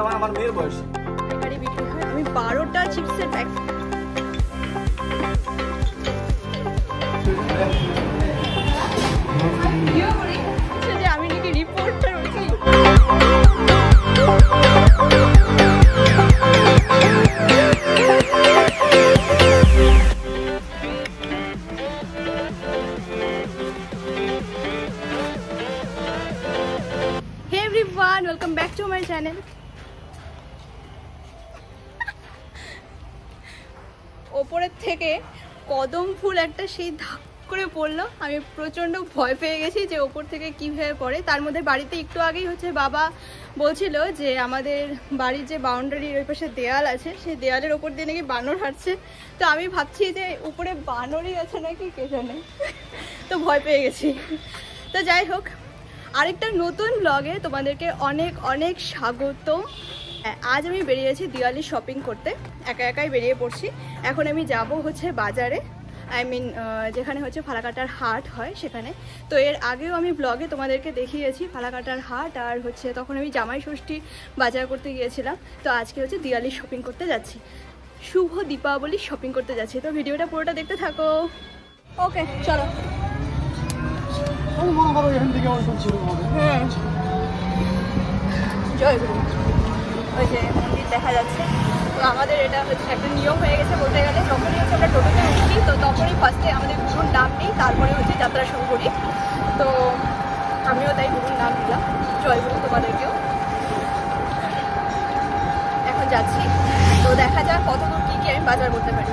আমার আমার মেয়ের বয়স। আমি বারোটা চিপসের প্যাক আমি নাকি রিপোর্টার হচ্ছি Hey everyone, welcome back to ওপরের থেকে কদম ফুল একটা সেই ধাপ করে পড়ল। আমি প্রচণ্ড ভয় পেয়ে গেছি যে ওপর থেকে কীভাবে পড়ে। তার মধ্যে বাড়িতে একটু আগেই হচ্ছে বাবা বলছিল যে আমাদের বাড়ির যে বাউন্ডারির ওই পাশে দেয়াল আছে সেই দেয়ালের ওপর দিয়ে নাকি বানর হাঁটছে। তো আমি ভাবছি যে উপরে বানরই আছে নাকি কে জানে? তো ভয় পেয়ে গেছি। তো যাই হোক আরেকটা নতুন ব্লগে তোমাদেরকে অনেক অনেক স্বাগত। হ্যাঁ, আজ আমি বেরিয়েছি দিওয়ালি শপিং করতে। একা একাই বেরিয়ে পড়ছি। এখন আমি যাব হচ্ছে বাজারে। আই মিন যেখানে হচ্ছে ফালাকাটার হাট হয় সেখানে। তো এর আগেও আমি ব্লগে তোমাদেরকে দেখিয়েছি ফালাকাটার হাট আর হচ্ছে তখন আমি জামাই ষষ্ঠী বাজার করতে গিয়েছিলাম। তো আজকে হচ্ছে দিওয়ালি শপিং করতে যাচ্ছি। শুভ দীপাবলি শপিং করতে যাচ্ছি। তো ভিডিওটা পুরোটা দেখতে থাকো। ওকে চলো। হুম জয় গুরু। ওই যে মন্দির দেখা যাচ্ছে। তো আমাদের এটা হচ্ছে একটা নিয়ম হয়ে গেছে বলতে গেলে। যখনই হচ্ছে আমরা টোটোতে উঠি, তো তখনই ফার্স্টে আমাদের গুরুর নাম নিই, তারপরে হচ্ছে যাত্রা শুরু করি তো আমিও তাই গুরুর নাম দিলাম জয় গুরু তোমাদেরকেও। এখন যাচ্ছি। তো দেখা যাক কত দূর কী কী আমি বাজার করতে পারি।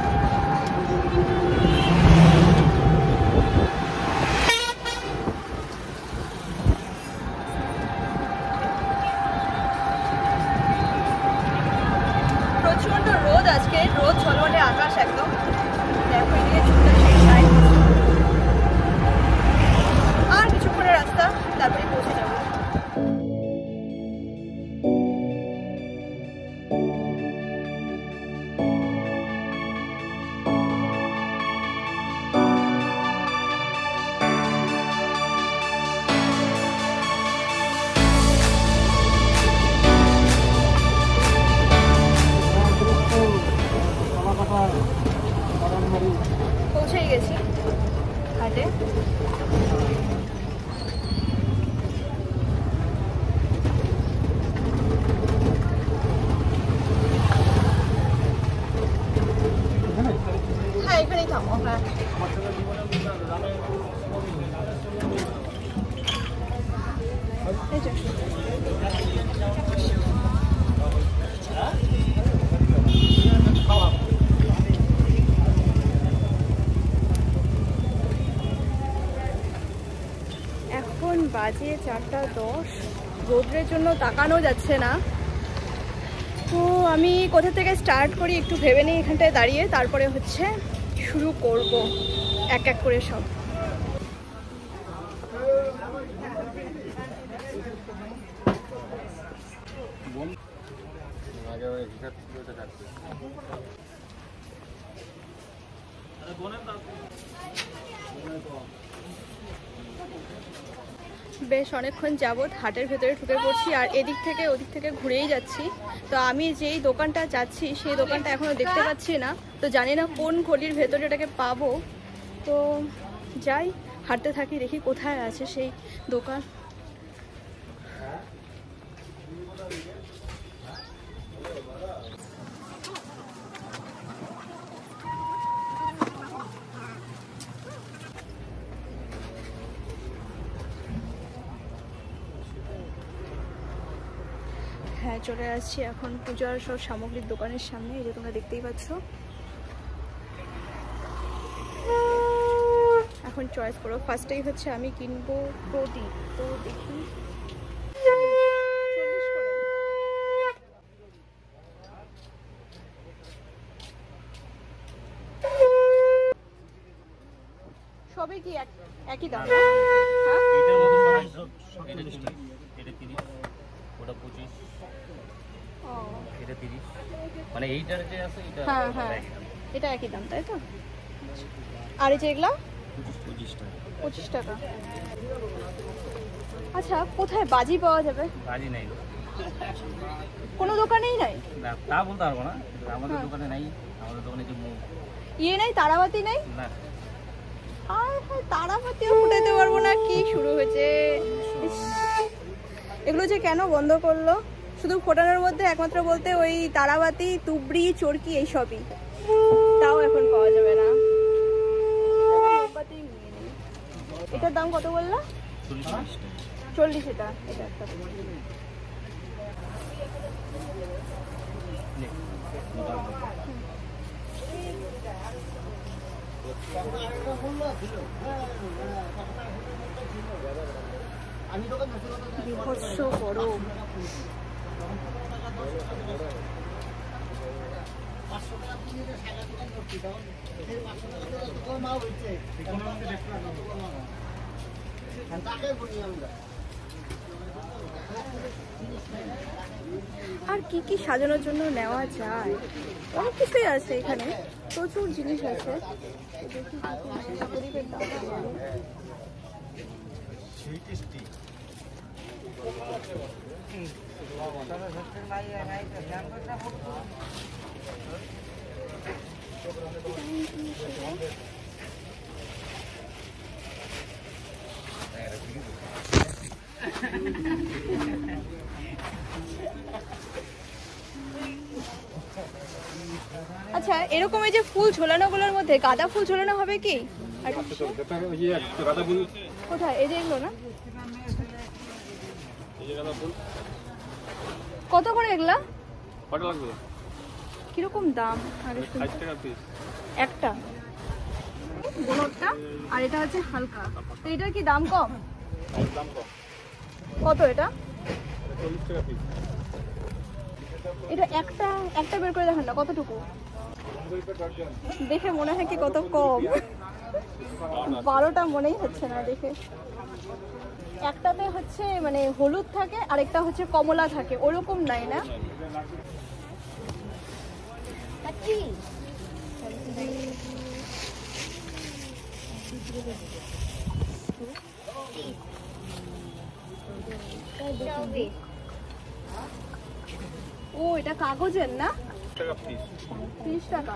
বাজে চারটা দশ। রোদ্রের জন্য তাকানো যাচ্ছে না। তো আমি কোথা থেকে স্টার্ট করি একটু ভেবে নিই এখানটায় দাঁড়িয়ে। তারপরে হচ্ছে শুরু করব। এক এক করে সব। বেশ অনেকক্ষণ যাবৎ হাটের ভেতরে ঢুকে পড়ছি আর এদিক থেকে ওদিক থেকে ঘুরেই যাচ্ছি। তো আমি যেই দোকানটা যাচ্ছি সেই দোকানটা এখনও দেখতে পাচ্ছি না। তো জানি না কোন গলির ভেতরে এটাকে পাবো। তো যাই, হাঁটতে থাকি, দেখি কোথায় আছে সেই দোকান হ্যাঁ চলে আসছি এখন পূজার সব সামগ্রীর দোকানের সামনে এই যে তোমরা দেখতেই পাচ্ছ এখন চয়েস করো ফার্স্টেই হচ্ছে আমি কিনবো প্রদীপ তো দেখি। সবই কি এক- একই দাম? হ্যাঁ? পঁচিশ। ও, এটা তিরিশ। মানে এইটার যে আছে এটা হ্যাঁ হ্যাঁ। এটা একই দাম তাই তো? আর এই যে এগুলা? পঁচিশ টাকা। আচ্ছা কোথায় বাজি পাওয়া যাবে? বাজি নাই কোনো দোকানেই নাই? না তা বলতে পারব না আমাদের হ্যাঁ। দোকানে নাই আমাদের দোকানে যে ইয়ে নাই তারাবাতি নাই? না। আর হ্যাঁ, তারাবাতিও ফুটাতে পারব না কি শুরু হয়েছে? এগুলো যে কেন বন্ধ করল? শুধু ফোটানোর মধ্যে একমাত্র বলতে ওই তারাবাতি, তুবড়ি, চরকি এইসবই। তাও এখন পাওয়া যাবে না। এটার দাম কত বললা? চল্লিশ এটা। এটা একটা। বিভৎস গরম। আর কি কি সাজানোর জন্য নেওয়া যায়? অনেক কিছুই আছে এখানে। প্রচুর জিনিস আছে। আচ্ছা এরকম এই যে ফুল ঝোলানোগুলোর মধ্যে গাঁদা ফুল ঝোলানো হবে কি? আর কোথায়? এই যে এগুলো না? কত করে এগুলা? কটা লাগবে? কীরকম দাম? একটা। গোলকটা আর এটা হচ্ছে হালকা। তো এটার কি দাম কম? কত এটা? এটা একটা একটা বের করে দেখেন না কতটুকু? দেখে মনে হয় কি কত কম। বারোটা মনেই হচ্ছে না দেখে। একটাতে হচ্ছে মানে হলুদ থাকে, আরেকটা হচ্ছে কমলা থাকে, ওরকম নাই না? ও, এটা কাগজের না? তিরিশ টাকা।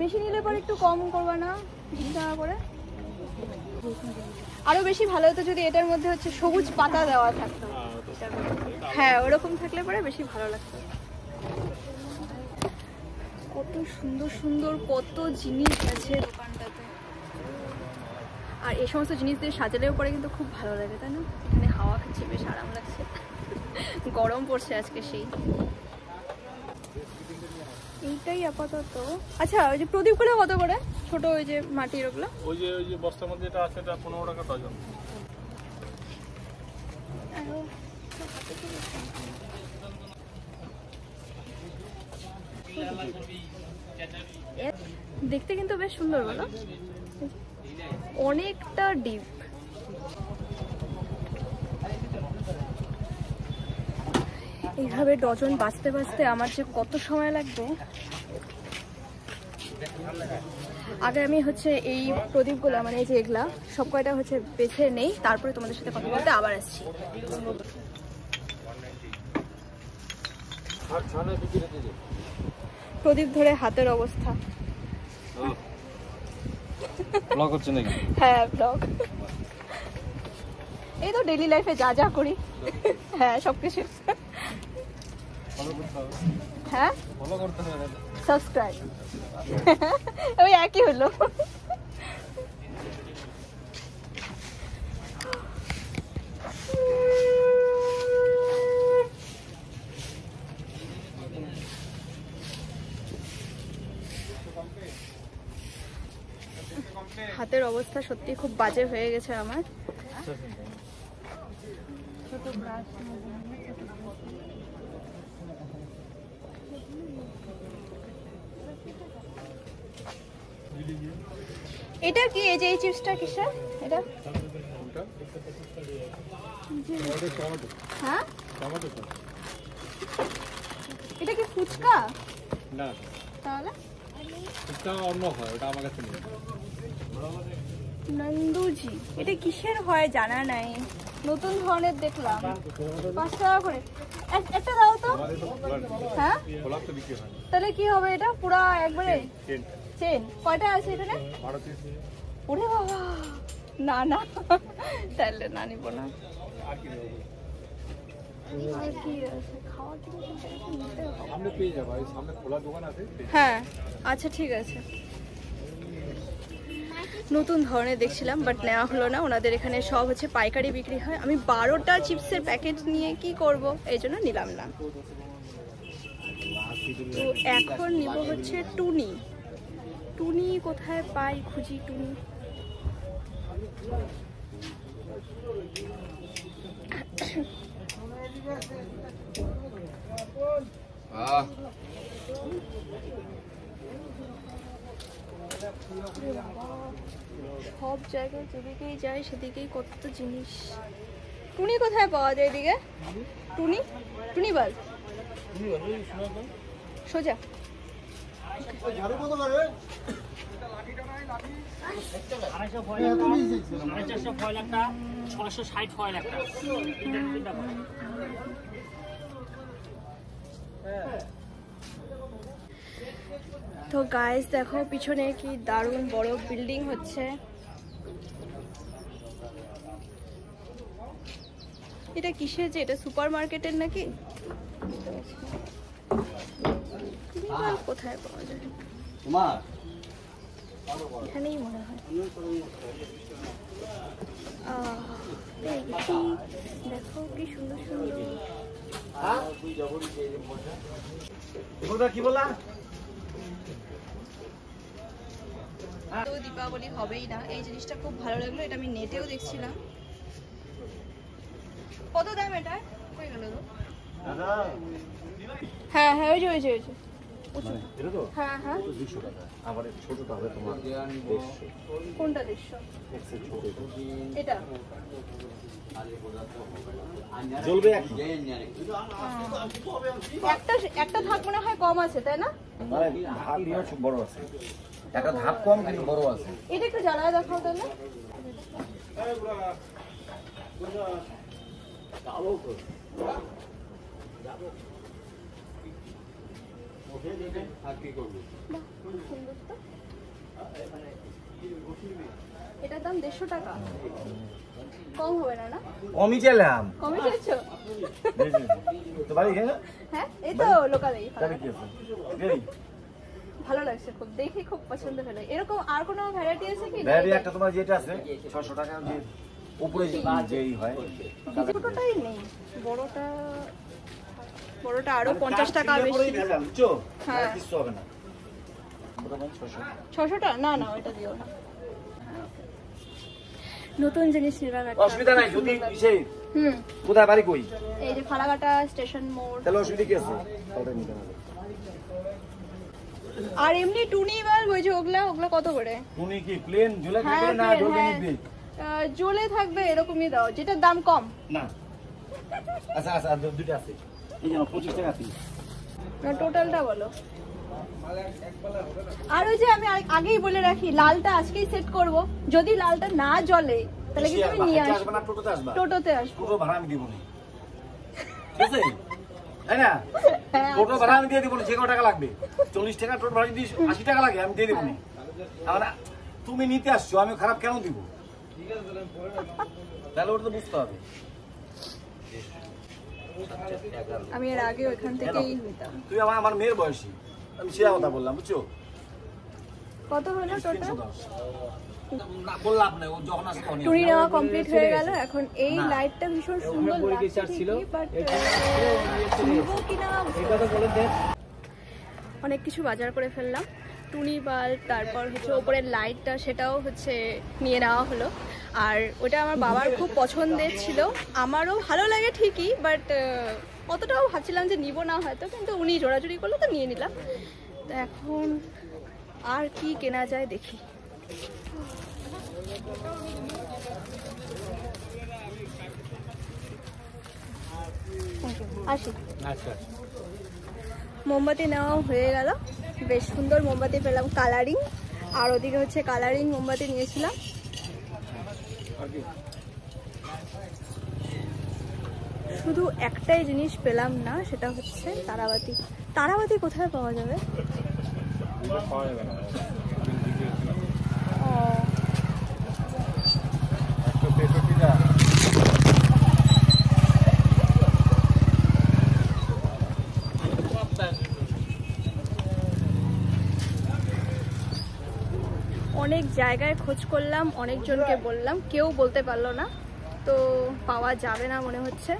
বেশি নিলে পরে একটু কম করবা না টাকা করে? আরও বেশি ভালো হতো যদি এটার মধ্যে হচ্ছে সবুজ পাতা দেওয়া থাকতো। হ্যাঁ ওরকম থাকলে পরে বেশি ভালো লাগতো। কত সুন্দর সুন্দর, কত জিনিস আছে দোকানটাতে। আর এই সমস্ত জিনিস দিয়ে সাজালেও পরে কিন্তু খুব ভালো লাগে, তাই না? এখানে হাওয়া খাচ্ছে বেশ আরাম লাগছে। গরম পড়ছে আজকে সেই। এইটাই আপাতত। আচ্ছা ওই যে প্রদীপ প্রদীপগুলো কত করে? ছোট ওই যে মাটির ওগুলো? ওই যে ওই যে বস্তার মধ্যে এটা আছে এটা পনেরো টাকা ডজন। দেখতে কিন্তু বেশ সুন্দর বলো। অনেকটা ডিপ এইভাবে ডজন বাঁচতে বাঁচতে আমার যে কত সময় লাগবে? আগে আমি হচ্ছে এই প্রদীপগুলো মানে এই যে এগুলা সব কয়টা হচ্ছে বেছে নেই তারপরে তোমাদের সাথে কথা বলতে আবার আসছি। প্রদীপ ধরে হাতের অবস্থা। ব্লগ হচ্ছে নাকি? হ্যাঁ ব্লগ এই তো ডেলি লাইফে যা যা করি। হ্যাঁ সব কিছু ফলো করতে হবে হ্যাঁ? সাবস্ক্রাইব ওই একই হলো। হাতের অবস্থা সত্যি খুব বাজে হয়ে গেছে আমার। ছোট ব্রাশ এটা কি? এই যে এই চিপসটা কিসের এটা? হ্যাঁ? এটা কি ফুচকা? না। তাহলে? এটা অন্য হয় ওটা আমার কাছে নেই। নন্দুজি এটা কিসের হয় জানা নাই। নতুন ধরনের দেখলাম। পাঁচ টাকা করে। এক- একটা দাও তো। হ্যাঁ? তাহলে কি হবে এটা? পুরা একবারে? চেন? কয়টা আছে এখানে? ওরে বাবা! না না। তাহলে না নিব না। হ্যাঁ আচ্ছা ঠিক আছে। নতুন ধরনের দেখছিলাম বাট নেওয়া হলো না। ওনাদের এখানে সব হচ্ছে পাইকারি বিক্রি হয়। আমি বারোটা চিপসের প্যাকেট নিয়ে কি করব? এই জন্য নিলাম না। তো এখন নিব হচ্ছে টুনি। টুনি কোথায় পাই খুঁজি টুনি? সব জায়গায় যেদিকেই যাই সেদিকেই কত জিনিস। টুনি কোথায় পাওয়া যায় এদিকে? টুনি? টুনি বল। সোজা। তো গাইস দেখো পিছনে কি দারুণ বড় বিল্ডিং হচ্ছে। এটা কিসের যে, এটা সুপার মার্কেটের নাকি? বিড়াল কোথায় পাওয়া যায়? তোমার? এখানেই মনে হয়। দেখো কি সুন্দর সুন্দর। কি তো দীপাবলি হবেই না। এই জিনিসটা খুব ভালো লাগল এটা আমি নেটেও দেখছিলাম। কত দাম এটা? কই গেল হ্যাঁ হ্যাঁ ওই যে ওই যে ওই যে। হ্যাঁ হ্যাঁ। দুশো টাকা। আবার ছোটটা হবে তোমার দেড়শো। কোনটা দেড়শো? এটা? জ্বলবে একটা একটা থাক মনে হয় কম আছে তাই না? মানে ধাপ বড় আছে। একটা ধাপ কম কিন্তু বড় আছে। এটা একটু জ্বালায় দেখাও তাহলে। সুন্দর তো। এটার দাম দেড়শো টাকা। কম হবে না না? কমই চাইলাম কমে পেয়েছ তো বাড়ি হ্যাঁ হ্যাঁ এই তো লোকালেই ভালো লাগছে। খুব দেখে খুব পছন্দ হলো। এরকম আর কোনো ভ্যারাইটি আছে কি? ব্যাটারি একটা তোমার যেটা আছে ছশো টাকা যে উপরে যেই হয় ছোটটাই নেই বড়টা বড়টা আরও পঞ্চাশ টাকা বেশি। হ্যাঁ। কিছু হবে না। ছশোটা না না ওইটা দিও না। নতুন জিনিস নিলাম একটা অসুবিধা নাই যদি হুম। কোথায় বাড়ি কই? এই যে ফালাকাটা স্টেশন মোড়। তাহলে অসুবিধা কি আছে? ওটা নিতে হবে। আর এমনি টুনি যে ওগুলা ওগুলা কত করে? তুমি কি প্লেন ঝুলে হ্যাঁ থাকবে না হ্যাঁ। নিবে থাকবে এরকমই দাও যেটার দাম কম। না। আচ্ছা আচ্ছা দুটো আছে। এই পঁচিশ টাকা পিস টোটালটা বলো। আর ওই যে আমি আগেই বলে রাখি লালটা আজকেই সেট করব। যদি লালটা না জ্বলে তাহলে কিন্তু আমি নিয়ে আসবে না টোটোতে আসবা। টোটোতে আসব। টোটো ভাড়া আমি দিব না। ঠিক আছে? তাই না? হ্যাঁ, টোটো ভাড়া আমি দিয়ে দিব না যে টাকা লাগবে? চল্লিশ টাকা টোটো ভাড়া যদি আশি টাকা লাগে আমি দিয়ে দিব না। আমরা তুমি নিতে আসছো আমি খারাপ কেন দিব? তাহলে ওটা তো বুঝতে হবে। আমি এর আগে ওইখান থেকেই নিতাম। তুই আমার আমার মেয়ের বয়সী। আমি সে কথা বললাম বুঝছ? কত হলো টোটাল বললাম না ও যখন আসে তখনই। টুনি নেওয়া কমপ্লিট হয়ে গেল। এখন এই লাইটটা ভীষণ সুন্দর লাগছে অনেক কিছু বাজার করে ফেললাম। টুনি বাল্ব তারপর হচ্ছে ওপরের লাইটটা সেটাও হচ্ছে নিয়ে নেওয়া হলো। আর ওটা আমার বাবার খুব পছন্দের ছিল। আমারও ভালো লাগে ঠিকই বাট অতটাও ভাবছিলাম যে নিব না হয়তো কিন্তু উনি জোড়াজুড়ি করল তো নিয়ে নিলাম। তো এখন আর কি কেনা যায় দেখি। আসি। আচ্ছা। মোমবাতি নেওয়া হয়ে গেল। বেশ সুন্দর মোমবাতি পেলাম কালারিং আর ওদিকে হচ্ছে কালারিং মোমবাতি নিয়েছিলাম। শুধু একটাই জিনিস পেলাম না, সেটা হচ্ছে তারাবাতি। তারাবাতি কোথায় পাওয়া যাবে? পাওয়া যাবে না ও একশো তেষট্টি টাকা অনেক জায়গায় খোঁজ করলাম, অনেকজনকে বললাম, কেউ বলতে পারল না। তো পাওয়া যাবে না মনে হচ্ছে।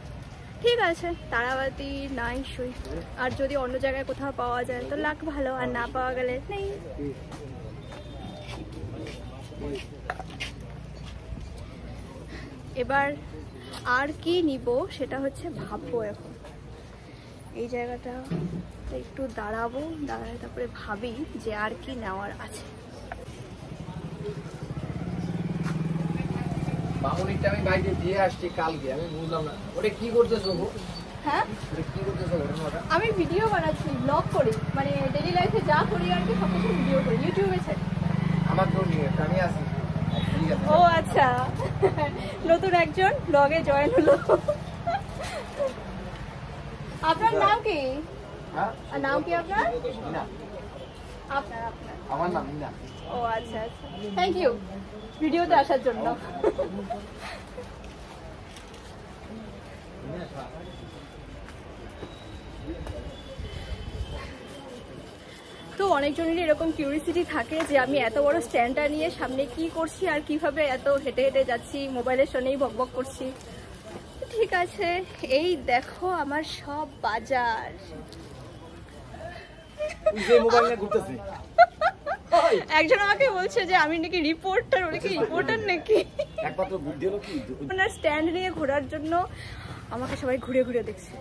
ঠিক আছে, তারাবাতি নাই, সই। আর যদি অন্য জায়গায় কোথাও পাওয়া যায়, তো লাখ ভালো, আর না পাওয়া গেলে নেই। এবার আর কি নিব সেটা হচ্ছে ভাববো এখন। এই জায়গাটা একটু দাঁড়াবো দাঁড়ায় তারপরে ভাবি যে আর কি নেওয়ার আছে। মামুনিটা আমি বাইরে দিয়ে আসছি কালকে আমি বুঝলাম না। ওটা কি করতেছো গো হ্যাঁ? কি করতেছো আমি ভিডিও বানাচ্ছি ব্লগ করি। মানে ডেলি লাইফে যা করি আর কি সব কিছু ভিডিও করি ইউটিউবে ছেড়ে। আমার তো নিয়ে আমি আসি ও আচ্ছা। নতুন একজন ব্লগে জয়েন হলো। আপনার নাম কি? হ্যাঁ? আর নাম কি আপনার? আপনার আমার নাম ও আচ্ছা আচ্ছা। থ্যাংক ইউ ভিডিওতে আসার জন্য। তো অনেকজনেরই এরকম কিউরিসিটি থাকে যে আমি এত বড় স্ট্যান্ডটা নিয়ে সামনে কি করছি আর কীভাবে এত হেঁটে হেঁটে যাচ্ছি মোবাইলের সঙ্গেই বকবক করছি। ঠিক আছে এই দেখো আমার সব বাজার। মোবাইল নিয়ে ঘুরতেছি। একজন আমাকে বলছে যে আমি নাকি রিপোর্টার ওটা কি রিপোর্টার নাকি? একমাত্র বুদ্ধি হলো কি? ওনার স্ট্যান্ড নিয়ে ঘোরার জন্য আমাকে সবাই ঘুরে ঘুরে দেখছে।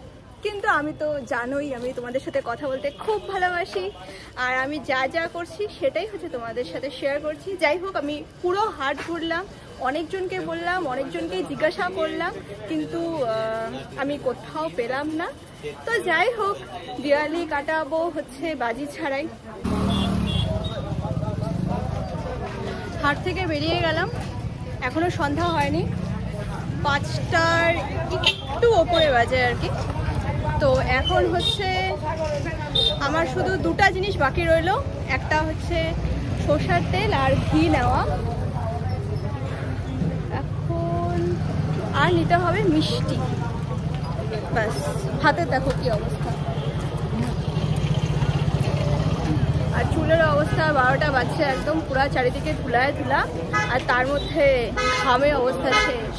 কিন্তু আমি তো জানোই আমি তোমাদের সাথে কথা বলতে খুব ভালোবাসি। আর আমি যা যা করছি সেটাই হচ্ছে তোমাদের সাথে শেয়ার করছি। যাই হোক আমি পুরো হাট ঘুরলাম অনেকজনকে বললাম অনেকজনকেই জিজ্ঞাসা করলাম কিন্তু আমি কোথাও পেলাম না। তো যাই হোক দিওয়ালি কাটাবো হচ্ছে বাজি ছাড়াই। হাট থেকে বেরিয়ে গেলাম। এখনও সন্ধ্যা হয়নি। পাঁচটার একটু ওপরে বাজে আর কি। তো এখন হচ্ছে আমার শুধু দুটা জিনিস বাকি রইল। একটা হচ্ছে সর্ষার তেল আর ঘি নেওয়া। এখন আর নিতে হবে মিষ্টি। ব্যাস, হাতে দেখো কি অবস্থা। আর চুলের অবস্থা বারোটা বাজছে একদম, পুরা চারিদিকে ধুলায় ধুলা, আর তার মধ্যে ঘামে অবস্থা শেষ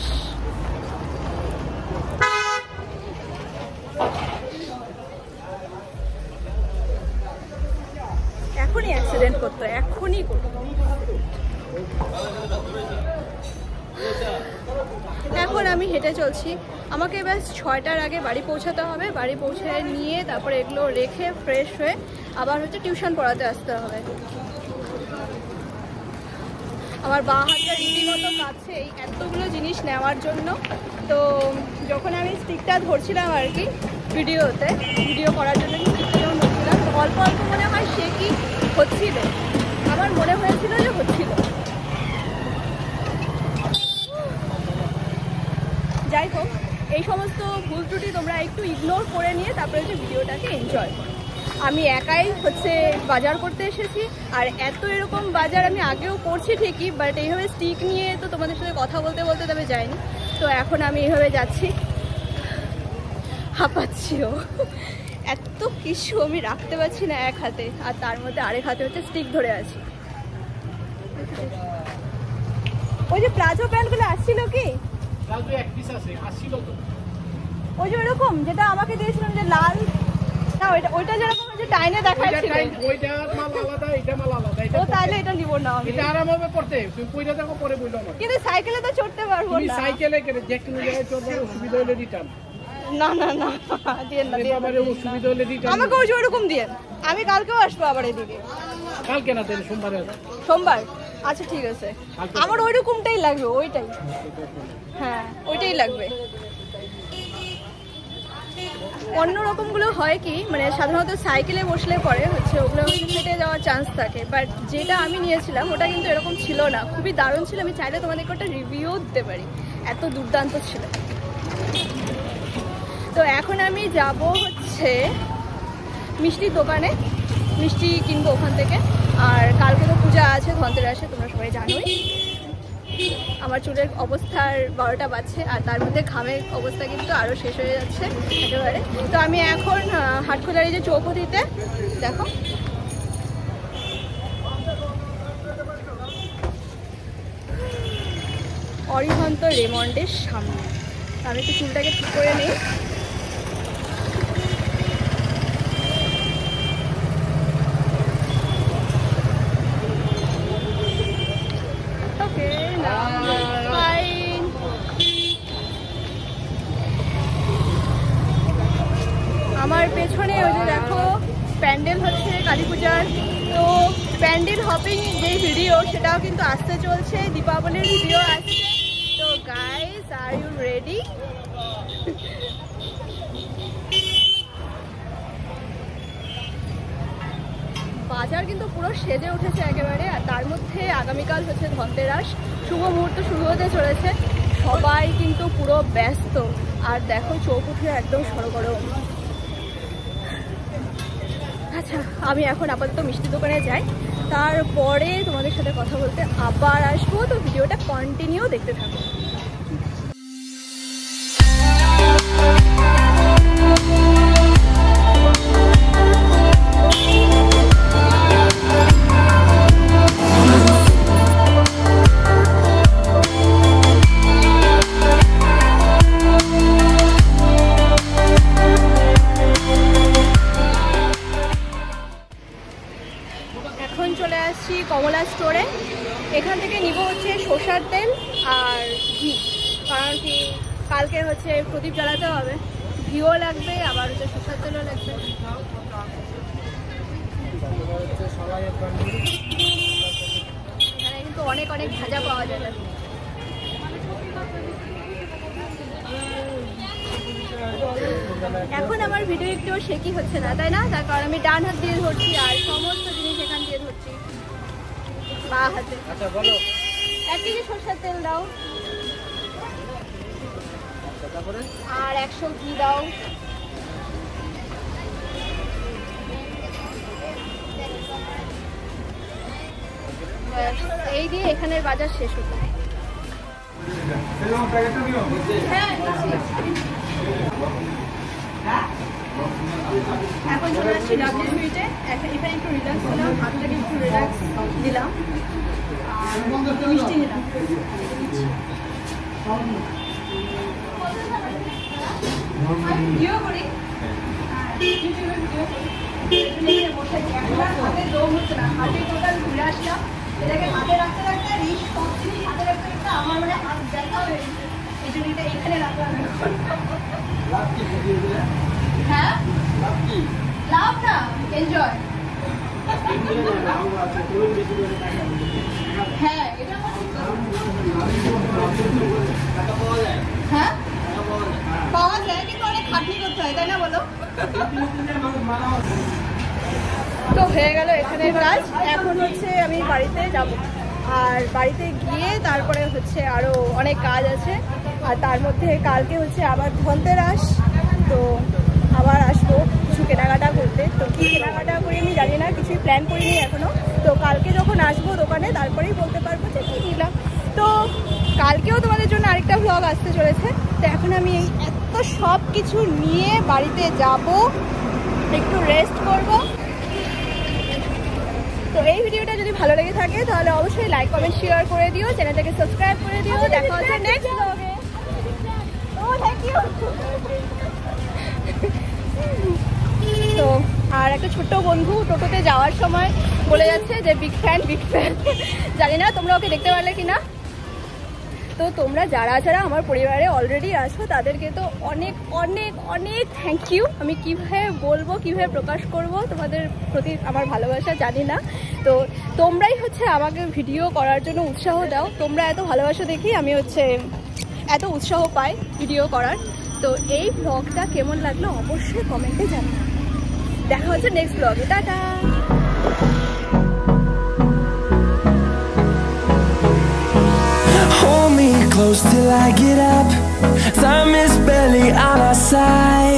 এখনই অ্যাক্সিডেন্ট করতো, এখনই করতো। এখন আমি হেঁটে চলছি। আমাকে ব্যাস ছয়টার আগে বাড়ি পৌঁছাতে হবে। বাড়ি পৌঁছে নিয়ে তারপরে এগুলো রেখে ফ্রেশ হয়ে আবার হচ্ছে টিউশন পড়াতে আসতে হবে। আমার বা হাতটা রীতিমতো কাছে এই এতগুলো জিনিস নেওয়ার জন্য। তো যখন আমি স্টিকটা ধরছিলাম আর কি ভিডিওতে ভিডিও করার জন্য স্টিকটা ধরছিলাম। অল্প অল্প মনে হয় সে কি হচ্ছিল। আমার মনে হয়েছিল যে হচ্ছিল যাই হোক, এই সমস্ত ভুল ত্রুটি তোমরা একটু ইগনোর করে নিয়ে তারপরে হচ্ছে ভিডিওটাকে এনজয় করো। আমি একাই হচ্ছে বাজার করতে এসেছি, আর এত এরকম বাজার আমি আগেও করছি ঠিকই বাট এইভাবে স্টিক নিয়ে তো তোমাদের সাথে কথা বলতে বলতে তবে যাইনি। তো এখন আমি এইভাবে যাচ্ছি। হাঁপাচ্ছিও। এত কিছু আমি রাখতে পারছি না এক হাতে, আর তার মধ্যে আরেক হাতে হচ্ছে স্টিক ধরে আছি। ওই যে প্লাজো প্যান্টগুলো আসছিল কি? ওই যে ওরকম যেটা আমাকে দিয়েছিলাম যে লাল না ওইটা ওইটা যেরকম যে টাইনে দেখাচ্ছিল ওইটা মাল আলাদা এটা মাল আলাদা ও তাহলে এটা নিব না আমি। এটা আরাম হবে করতে তুমি কইরা দেখো পরে বইলো আমার কিন্তু সাইকেলে তো চড়তে পারব তুমি না। সাইকেলে কেন যে কোনো জায়গায় চড়বে অসুবিধা হলে রিটার্ন না না না দিয়েন না দিয়েন না, আমার অসুবিধা হলে রিটার্ন আমাকে ওই যে ওরকম দিয়েন আমি কালকেও আসব আবার এদিকে। কালকে না দেন সোমবারে সোমবার? আচ্ছা ঠিক আছে। আমার ওই রকমটাই লাগবে, ওইটাই। হ্যাঁ ওইটাই লাগবে। অন্য রকমগুলো হয় কি মানে সাধারণত সাইকেলে বসলে পরে হচ্ছে ওগুলো ফেটে যাওয়ার চান্স থাকে বাট যেটা আমি নিয়েছিলাম, ওটা কিন্তু এরকম ছিল না। খুবই দারুণ ছিল, আমি চাইলে তোমাদেরকে ওটা রিভিউ দিতে পারি। এত দুর্দান্ত ছিল। তো এখন আমি যাব হচ্ছে মিষ্টির দোকানে, মিষ্টি কিনবো ওখান থেকে। আর কালকে তো পূজা আছে, ধনতেরাসে, তোমরা সবাই জানোই। আমার চুলের অবস্থার বারোটা বাজছে, আর তার মধ্যে ঘামের অবস্থা কিন্তু আরও শেষ হয়ে যাচ্ছে একেবারে। তো আমি এখন হাটখোলার যে চৌপতিতে, দেখো। অরিহন্ত রেমন্ডের সামনে। আমি একটু চুলটাকে ঠিক করে নিই ওকে ফাইন আমার পেছনে ওই যে দেখো প্যান্ডেল হচ্ছে কালী পূজার তো প্যান্ডেল হপিং যে ভিডিও সেটাও কিন্তু আসতে চলছে, দীপাবলির ভিডিও আসছে। তো গাইস আর ইউ রেডি বাজার কিন্তু পুরো সেজে উঠেছে একেবারে, আর তার মধ্যে আগামীকাল হচ্ছে ধনতেরাস। শুভ মুহূর্ত শুরু হতে চলেছে। সবাই কিন্তু পুরো ব্যস্ত। আর দেখো চৌকুঠে একদম সরগরম। আচ্ছা আমি এখন আপাতত মিষ্টি দোকানে যাই। তারপরে তোমাদের সাথে কথা বলতে আবার আসব। তো ভিডিওটা কন্টিনিউ দেখতে থাকো। কমলা স্টোরে এখান থেকে নিব হচ্ছে সর্ষার তেল আর ঘি। কারণ কি, কালকে হচ্ছে প্রদীপ জ্বালাতে হবে। ঘিও লাগবে, আবার হচ্ছে সর্ষার তেলও লাগবে। কিন্তু অনেক অনেক ভাজা পাওয়া যাবে এখন আমার ভিডিও একটু শেকি হচ্ছে না, তাই না? তার কারণ আমি ডান হাত দিয়ে ধরছি আর সমস্ত জিনিস এখান দিয়ে ধরছি। বা হাতে। আচ্ছা বলো। এক কেজি সরষের তেল দাও। আচ্ছা, তারপরে? আর একশো ঘি দাও। এই দিয়ে এখানের বাজার শেষ হতো হ্যাঁ। এখন চলে আসছি ডাব্লিউ সুইটে এখন একটু রিল্যাক্স দিলাম হাতটাকে একটু রিল্যাক্স দিলাম। আর মিষ্টি নিলাম। হাতে টোটাল ঘুরে আসলাম এটাকে হাতে রাখতে রাখতে আর এই হাতে রাখতে রাখতে আমার মানে হাত ব্যথা হয়ে গেছে এই জন্য এটা এখানে রাখলাম হ্যাঁ? হ্যাঁ হ্যাঁ? তো হয়ে গেল এখানে কাজ। এখন হচ্ছে আমি বাড়িতে যাব। আর বাড়িতে গিয়ে তারপরে হচ্ছে আরও অনেক কাজ আছে। আর তার মধ্যে কালকে হচ্ছে আবার ধনতেরাস। তো আবার আসব কিছু কেনাকাটা করতে। তো কি কেনাকাটা করি আমি জানি না, কিছুই প্ল্যান করিনি এখনও। তো কালকে যখন আসব দোকানে, তারপরেই বলতে পারব যে কি নিলাম। তো কালকেও তোমাদের জন্য আরেকটা ভ্লগ আসতে চলেছে। তো এখন আমি এই এত সব কিছু নিয়ে বাড়িতে যাব। একটু রেস্ট করব। তো এই ভিডিওটা যদি ভালো লেগে থাকে, তাহলে অবশ্যই লাইক কমেন্ট শেয়ার করে দিও। চ্যানেলটাকে সাবস্ক্রাইব করে দিও। দেখা হচ্ছে নেক্সট ব্লগে ও থ্যাংক ইউ তো, আর একটা ছোট্ট বন্ধু টোটোতে যাওয়ার সময় বলে যাচ্ছে যে বিগ ফ্যান বিগ ফ্যান জানি না তোমরা ওকে দেখতে পারলে কিনা। তো তোমরা যারা যারা আমার পরিবারে অলরেডি আছো, তাদেরকে তো অনেক অনেক অনেক থ্যাংক ইউ আমি কীভাবে বলব, কীভাবে প্রকাশ করব, তোমাদের প্রতি আমার ভালোবাসা জানি না। তো তোমরাই হচ্ছে আমাকে ভিডিও করার জন্য উৎসাহ দাও। তোমরা এত ভালোবাসা দেখি আমি হচ্ছে এত উৎসাহ পাই ভিডিও করার। তো এই ব্লগটা কেমন লাগল অবশ্যই কমেন্টে জানান দেখা হচ্ছে নেক্সট ব্লগে ta ta! Close till I get up. Time is barely on our side.